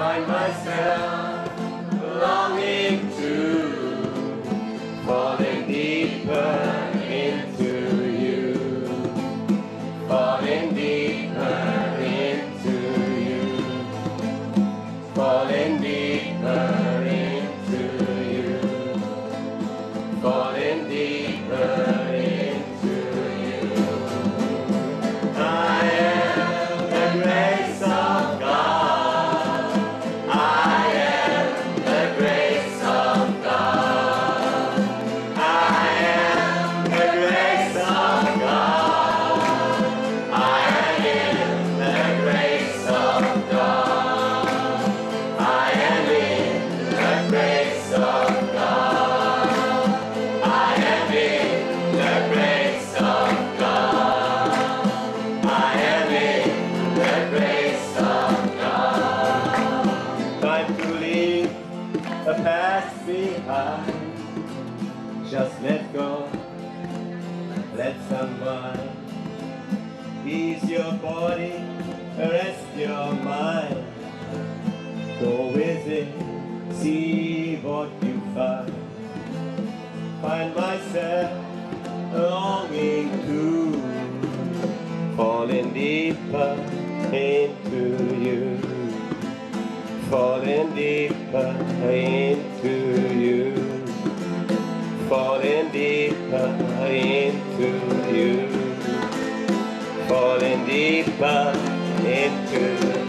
find myself longing to falling deeper into you, falling deeper into you, falling the past behind. Just let go. Let someone ease your body, rest your mind. Go within, see what you find. Find myself longing to falling deeper into you, falling deeper into you, falling deeper into you, falling deeper into you.